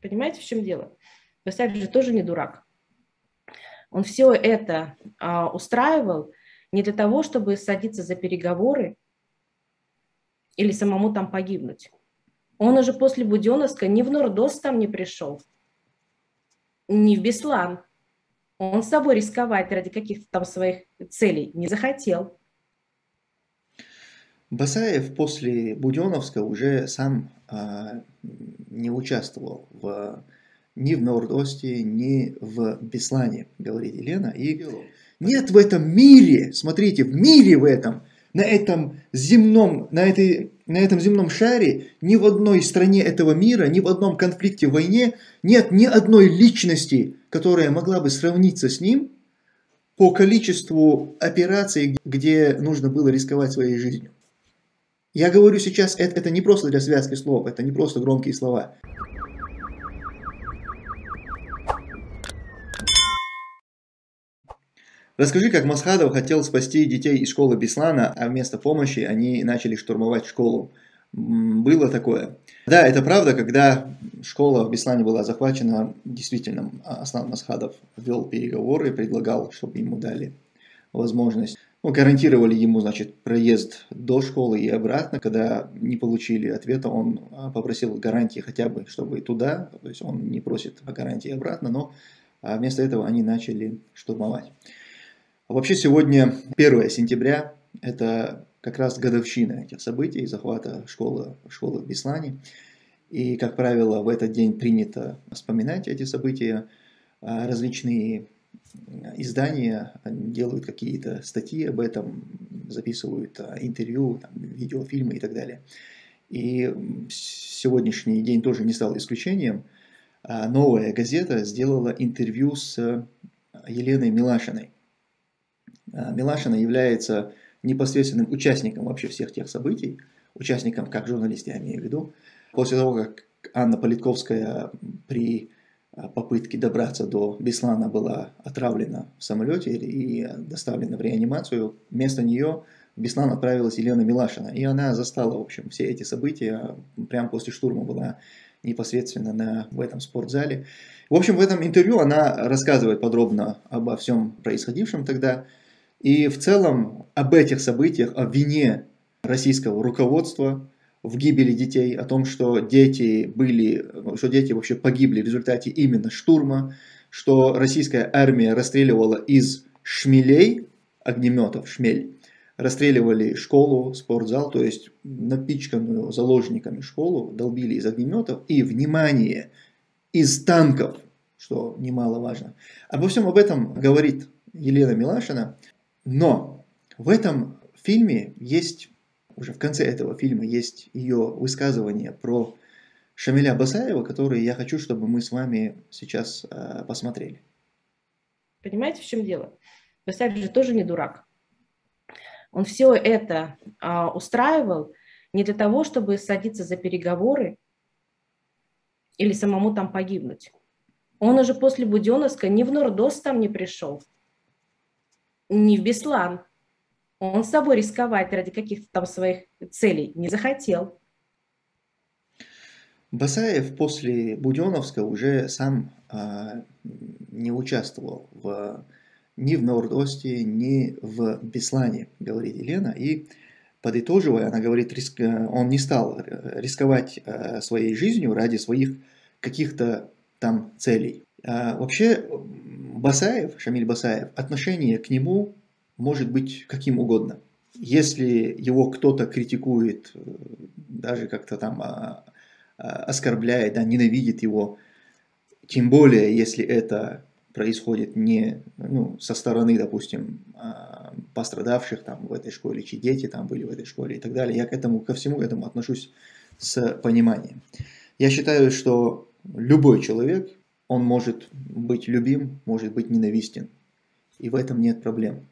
Понимаете, в чем дело? Басаев же тоже не дурак. Он все это а, устраивал не для того, чтобы садиться за переговоры или самому там погибнуть. Он уже после Буденовска ни в Нордост там не пришел, ни в Беслан. Он с собой рисковать ради каких-то там своих целей не захотел. Басаев после Буденовска уже сам а, не участвовал в, ни в Нордосте, ни в Беслане, говорит Елена. И нет в этом мире, смотрите, в мире в этом, на этом земном, на, этой, на этом земном шаре, ни в одной стране этого мира, ни в одном конфликте, войне нет ни одной личности, которая могла бы сравниться с ним по количеству операций, где нужно было рисковать своей жизнью. Я говорю сейчас, это, это не просто для связки слов, это не просто громкие слова. Расскажи, как Масхадов хотел спасти детей из школы Беслана, а вместо помощи они начали штурмовать школу. Было такое. Да, это правда, когда школа в Беслане была захвачена, действительно, Аслан Масхадов вел переговоры, предлагал, чтобы ему дали возможность ну, гарантировали ему, значит, проезд до школы и обратно. Когда не получили ответа, он а, попросил гарантии хотя бы, чтобы и туда, то есть он не просит о гарантии обратно, но а, вместо этого они начали штурмовать. Вообще сегодня 1 сентября, это как раз годовщина этих событий, захвата школы, школы в Беслане. И, как правило, в этот день принято вспоминать эти события, а, различные издания делают какие-то статьи об этом, записывают а, интервью, там, видеофильмы и так далее. И сегодняшний день тоже не стал исключением. А, новая газета сделала интервью с Еленой Милашиной. А, Милашина является непосредственным участником вообще всех тех событий, участником как журналист, я имею в виду. После того, как Анна Политковская при а, попытки добраться до Беслана была отравлена в самолете и доставлена в реанимацию. Вместо нее в Беслан отправилась Елена Милашина. И она застала, в общем, все эти события. Прямо после штурма была непосредственно на, в этом спортзале. В общем, в этом интервью она рассказывает подробно обо всем происходившем тогда. И в целом об этих событиях, о вине российского руководства, в гибели детей, о том, что дети были, что дети вообще погибли в результате именно штурма, что российская армия расстреливала из шмелей, огнеметов, шмель, расстреливали школу, спортзал, то есть напичканную заложниками школу, долбили из огнеметов и, внимание, из танков, что немаловажно. Обо всем об этом говорит Елена Милашина, но в этом фильме есть уже в конце этого фильма есть ее высказывание про Шамиля Басаева, которые я хочу, чтобы мы с вами сейчас э, посмотрели. Понимаете, в чем дело? Басаев же тоже не дурак. Он все это э, устраивал не для того, чтобы садиться за переговоры или самому там погибнуть. Он уже после Буденовска ни в Нордост там не пришел, ни в Беслан, он с собой рисковать ради каких-то там своих целей не захотел. Басаев после Буденовска уже сам а, не участвовал в, ни в Нордосте, ни в Беслане, говорит Елена. И подытоживая, она говорит, риск, он не стал рисковать а, своей жизнью ради своих каких-то там целей. А, вообще Басаев, Шамиль Басаев, отношение к нему может быть каким угодно. Если его кто-то критикует, э, даже как-то там а, а, оскорбляет, да, ненавидит его, тем более, если это происходит не ну, со стороны, допустим, а, пострадавших там в этой школе, чьи дети там были в этой школе и так далее, я к этому, ко всему этому отношусь с пониманием. Я считаю, что любой человек, он может быть любим, может быть ненавистен. И в этом нет проблем.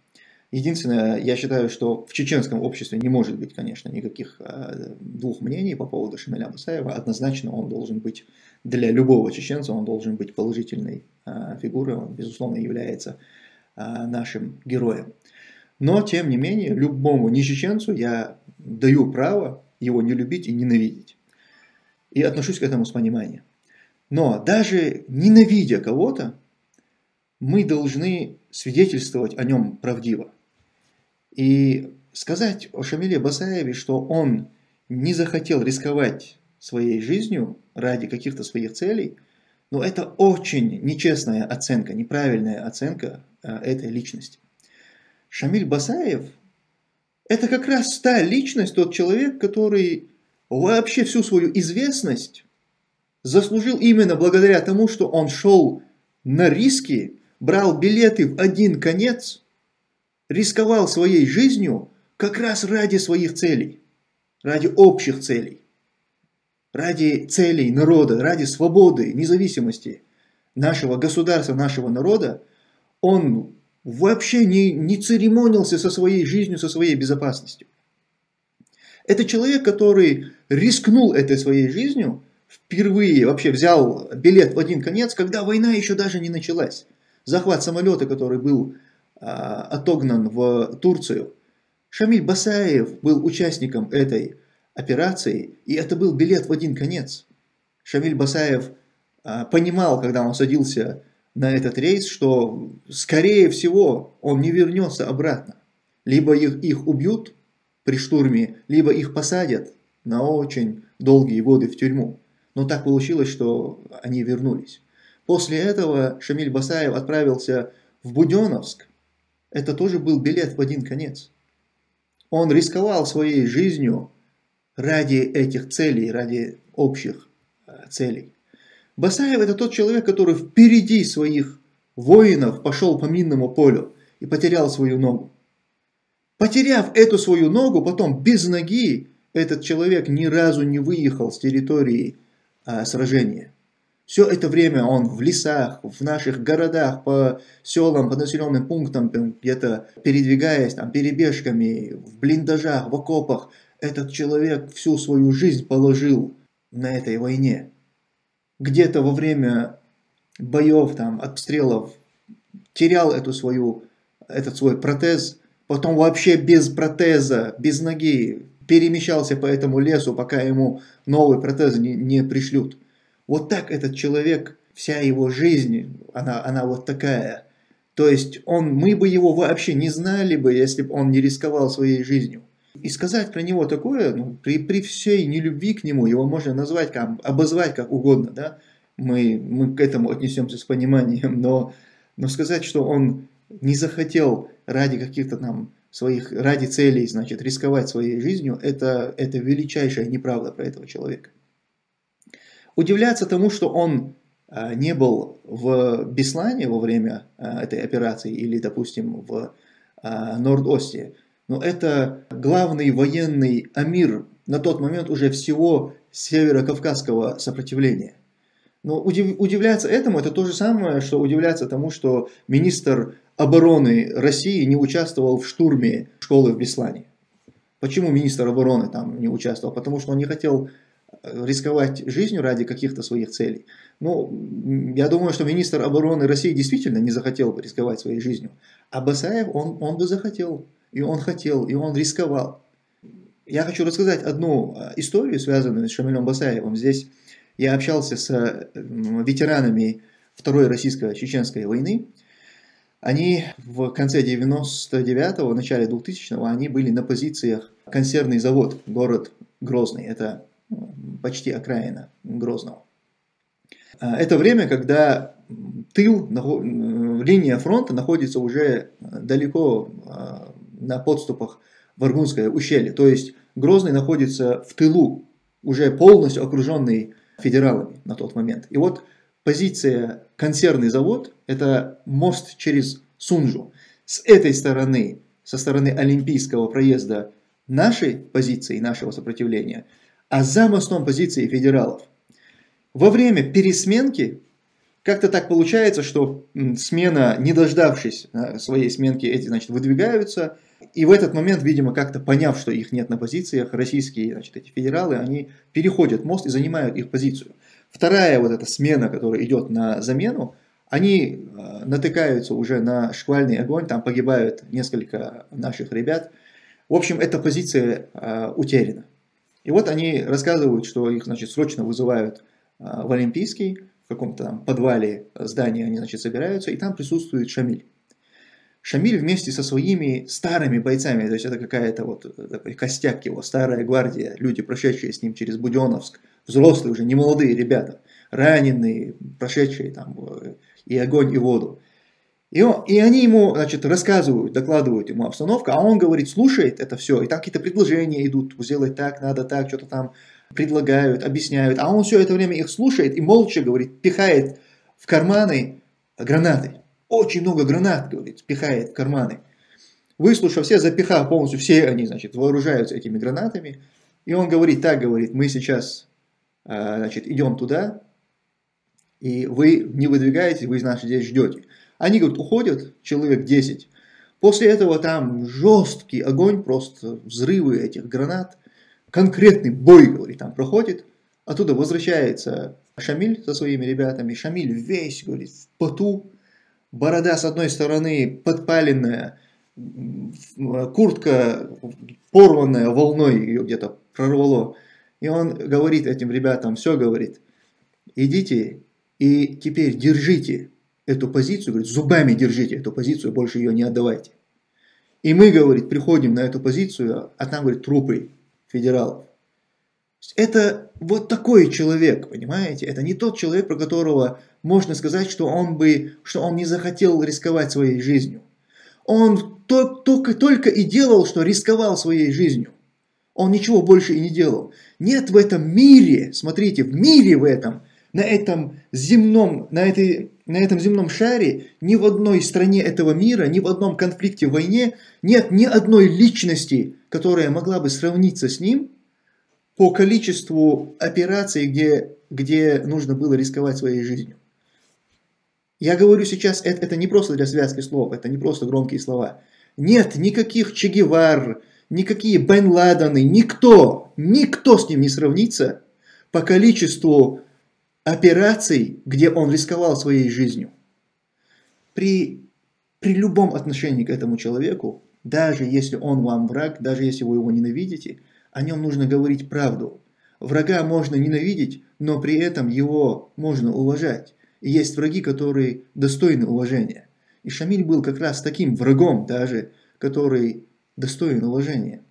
Единственное, я считаю, что в чеченском обществе не может быть, конечно, никаких э, двух мнений по поводу Шамиля Басаева. Однозначно он должен быть для любого чеченца, он должен быть положительной э, фигурой, он, безусловно, является э, нашим героем. Но, тем не менее, любому нечеченцу я даю право его не любить и ненавидеть. И отношусь к этому с пониманием. Но даже ненавидя кого-то, мы должны свидетельствовать о нем правдиво. И сказать о Шамиле Басаеве, что он не захотел рисковать своей жизнью ради каких-то своих целей, но это очень нечестная оценка, неправильная оценка э, этой личности. Шамиль Басаев – это как раз та личность, тот человек, который вообще всю свою известность заслужил именно благодаря тому, что он шел на риски, брал билеты в один конец, рисковал своей жизнью как раз ради своих целей, ради общих целей, ради целей народа, ради свободы, независимости нашего государства, нашего народа, он вообще не, не церемонился со своей жизнью, со своей безопасностью. Это человек, который рискнул этой своей жизнью, впервые вообще взял билет в один конец, когда война еще даже не началась. Захват самолета, который был отогнан в Турцию. Шамиль Басаев был участником этой операции, и это был билет в один конец. Шамиль Басаев а, понимал, когда он садился на этот рейс, что, скорее всего, он не вернется обратно. Либо их, их убьют при штурме, либо их посадят на очень долгие годы в тюрьму. Но так получилось, что они вернулись. После этого Шамиль Басаев отправился в Буденовск. Это тоже был билет в один конец. Он рисковал своей жизнью ради этих целей, ради общих э, целей. Басаев это тот человек, который впереди своих воинов пошел по минному полю и потерял свою ногу. Потеряв эту свою ногу, потом без ноги, этот человек ни разу не выехал с территории а, сражения. Все это время он в лесах, в наших городах, по селам, по населенным пунктам, где-то передвигаясь там перебежками, в блиндажах, в окопах, этот человек всю свою жизнь положил на этой войне где-то во время боев, там, обстрелов терял эту свою, этот свой протез, потом вообще без протеза, без ноги перемещался по этому лесу, пока ему новый протез не, не пришлют. Вот так этот человек, вся его жизнь, она, она вот такая. То есть он, мы бы его вообще не знали бы, если бы он не рисковал своей жизнью. И сказать про него такое, ну, при, при всей нелюбви к нему, его можно назвать, как, обозвать как угодно, да, мы, мы к этому отнесемся с пониманием, но, но сказать, что он не захотел ради каких-то там своих, ради целей, значит, рисковать своей жизнью, это, это величайшая неправда про этого человека. Удивляться тому, что он а, не был в Беслане во время а, этой операции или, допустим, в а, Норд-Осте, но это главный военный амир на тот момент уже всего северо-кавказского сопротивления. Но удив, удивляться этому, это то же самое, что удивляться тому, что министр обороны России не участвовал в штурме школы в Беслане. Почему министр обороны там не участвовал? Потому что он не хотел э, рисковать жизнью ради каких-то своих целей. Ну, я думаю, что министр обороны России действительно не захотел бы рисковать своей жизнью. А Басаев, он, он бы захотел. И он хотел, и он рисковал. Я хочу рассказать одну э, историю, связанную с Шамилем Басаевым. Здесь я общался с э, ветеранами Второй российско-чеченской войны. Они в конце 99-го, начале 2000-го, они были на позициях консервный завод, город Грозный. Это почти окраина Грозного. Э, это время, когда тыл, линия фронта находится уже далеко на подступах в Аргунское ущелье. То есть Грозный находится в тылу, уже полностью окруженный федералами на тот момент. И вот позиция консервный завод – это мост через Сунжу. С этой стороны, со стороны Олимпийского проезда нашей позиции, нашего сопротивления, а за мостом позиции федералов. Во время пересменки как-то так получается, что смена, не дождавшись своей сменки, эти, значит, выдвигаются – и в этот момент, видимо, как-то поняв, что их нет на позициях, российские, значит, эти федералы, они переходят мост и занимают их позицию. Вторая вот эта смена, которая идет на замену, они э, натыкаются уже на шквальный огонь, там погибают несколько наших ребят. В общем, эта позиция э, утеряна. И вот они рассказывают, что их, значит, срочно вызывают э, в Олимпийский, каком-то там подвале здания они, значит, собираются, и там присутствует Шамиль. Шамиль вместе со своими старыми бойцами, то есть это какая-то вот такой костяк его, старая гвардия, люди, прошедшие с ним через Буденовск, взрослые уже, немолодые ребята, раненые, прошедшие там и огонь, и воду. И, он, и они ему, значит, рассказывают, докладывают ему обстановку, а он говорит, слушает это все, и там какие-то предложения идут, сделать так, надо так, что-то там предлагают, объясняют, а он все это время их слушает и молча, говорит, пихает в карманы гранаты. Очень много гранат, говорит, пихает в карманы. Выслушав все, запихав полностью, все они, значит, вооружаются этими гранатами. И он говорит, так говорит, мы сейчас, а, значит, идем туда, и вы не выдвигаете, вы, значит, здесь ждете. Они, говорят, уходят, человек 10. После этого там жесткий огонь, просто взрывы этих гранат, конкретный бой, говорит, там проходит. Оттуда возвращается Шамиль со своими ребятами. Шамиль весь, говорит, в поту, борода с одной стороны подпаленная, куртка порванная волной, ее где-то прорвало. И он говорит этим ребятам, все говорит, идите и теперь держите эту позицию, говорит, зубами держите эту позицию, больше ее не отдавайте. И мы, говорит, приходим на эту позицию, а там, говорит, трупы федералов. Это вот такой человек, понимаете? Это не тот человек, про которого можно сказать, что он бы, что он не захотел рисковать своей жизнью. Он только, только и делал, что рисковал своей жизнью. Он ничего больше и не делал. Нет в этом мире, смотрите, в мире в этом, на этом земном, на этой на этом земном шаре, ни в одной стране этого мира, ни в одном конфликте, войне нет ни одной личности, которая могла бы сравниться с ним по количеству операций, где, где нужно было рисковать своей жизнью. Я говорю сейчас, это, это не просто для связки слов, это не просто громкие слова. Нет никаких Че Гевар, никакие Бен Ладены, никто, никто с ним не сравнится по количеству операций, где он рисковал своей жизнью. При, при любом отношении к этому человеку, даже если он вам враг, даже если вы его ненавидите, о нем нужно говорить правду. Врага можно ненавидеть, но при этом его можно уважать. И есть враги, которые достойны уважения. И Шамиль был как раз таким врагом даже, который достоин уважения.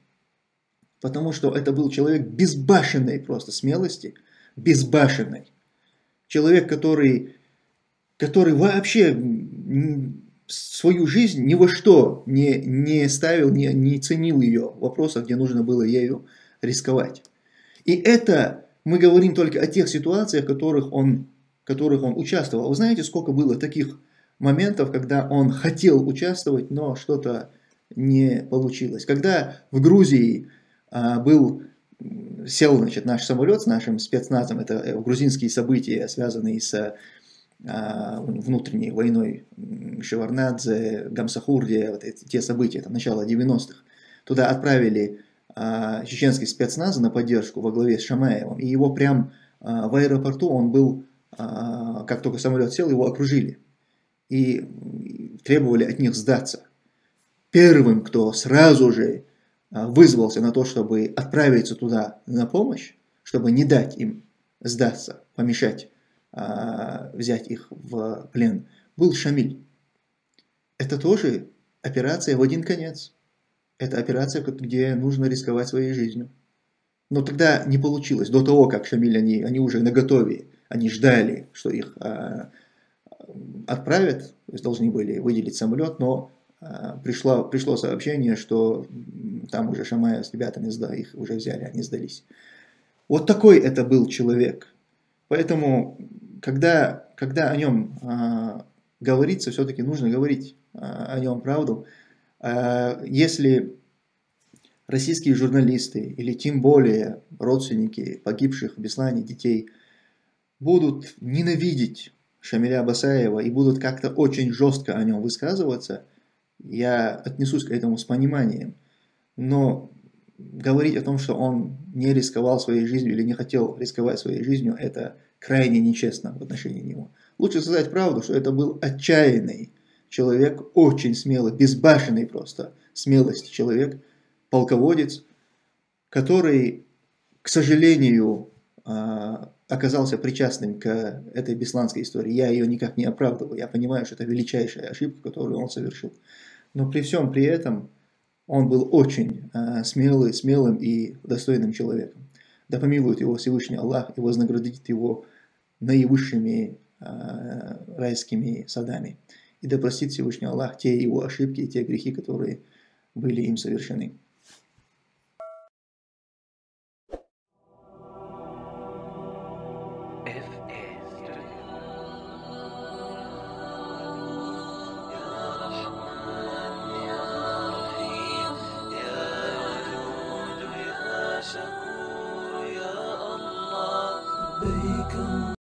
Потому что это был человек безбашенной просто смелости, безбашенной. Человек, который, который вообще свою жизнь ни во что не, не ставил, не, не ценил ее в вопросах, где нужно было ею рисковать. И это мы говорим только о тех ситуациях, в которых он, в которых он участвовал. Вы знаете, сколько было таких моментов, когда он хотел участвовать, но что-то не получилось. Когда в Грузии а, был сел значит, наш самолет с нашим спецназом, это э, грузинские события, связанные с а, внутренней войной Шеварнадзе, Гамсахурде, вот эти, те события, там, начала 90-х. Туда отправили а, чеченский спецназ на поддержку во главе с Шамаевым, и его прям а, в аэропорту он был, а, как только самолет сел, его окружили и требовали от них сдаться. Первым, кто сразу же вызвался на то, чтобы отправиться туда на помощь, чтобы не дать им сдаться, помешать а, взять их в плен, был Шамиль. Это тоже операция в один конец. Это операция, где нужно рисковать своей жизнью. Но тогда не получилось. До того, как Шамиль, они, они уже наготове, они ждали, что их а, отправят, то есть должны были выделить самолет, но а, пришло, пришло сообщение, что там уже Шамая с ребятами сда, их уже взяли, они сдались. Вот такой это был человек. Поэтому, когда, когда о нем э, говорится, все-таки нужно говорить э, о нем правду. Э, если российские журналисты или тем более родственники погибших в Беслане детей будут ненавидеть Шамиля Басаева и будут как-то очень жестко о нем высказываться – я отнесусь к этому с пониманием. Но говорить о том, что он не рисковал своей жизнью или не хотел рисковать своей жизнью, это крайне нечестно в отношении него. Лучше сказать правду, что это был отчаянный человек, очень смелый, безбашенный просто смелости человек, полководец, который, к сожалению, а, оказался причастным к этой бесланской истории. Я ее никак не оправдываю. Я понимаю, что это величайшая ошибка, которую он совершил. Но при всем при этом он был очень э, смелый, смелым и достойным человеком. Да помилует его Всевышний Аллах и вознаградит его наивысшими э, райскими садами. И да простит Всевышний Аллах те его ошибки и те грехи, которые были им совершены.